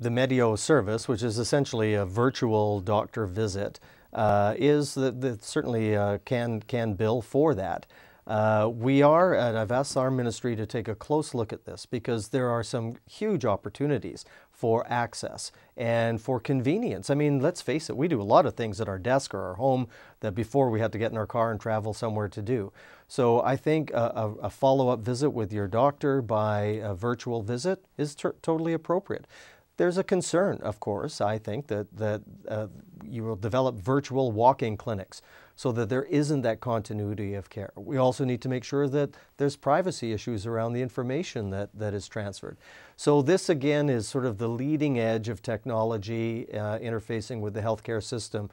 The Medeo service, which is essentially a virtual doctor visit, uh, is that, that certainly uh, can can bill for that. Uh, we are, and I've asked our ministry to take a close look at this because there are some huge opportunities for access and for convenience. I mean, let's face it, we do a lot of things at our desk or our home that before we had to get in our car and travel somewhere to do. So I think a, a follow-up visit with your doctor by a virtual visit is totally appropriate. There's a concern, of course, I think, that, that uh, you will develop virtual walk-in clinics so that there isn't that continuity of care. We also need to make sure that there's privacy issues around the information that, that is transferred. So this again is sort of the leading edge of technology uh, interfacing with the healthcare system